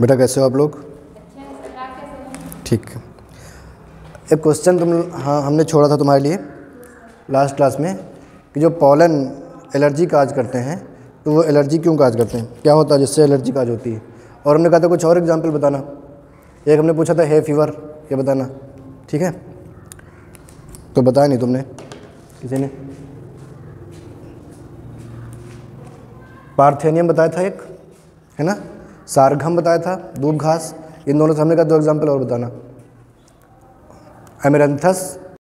बेटा, कैसे हो आप लोग? ठीक। एक क्वेश्चन तुम हाँ हमने छोड़ा था तुम्हारे लिए लास्ट क्लास में, कि जो पॉलन एलर्जी काज करते हैं तो वो एलर्जी क्यों काज करते हैं? क्या होता है जिससे एलर्जी काज होती है? और हमने कहा था कुछ और एग्ज़ाम्पल बताना। एक हमने पूछा था, है फीवर ये बताना। ठीक है? तो बताया नहीं तुमने। किसी ने? पार्थेनियम बताया था एक? है ना? सारघम बताया था दूब घास, इन दोनों से हमने कहा दो एग्ज़ाम्पल और बताना। एमेरंथस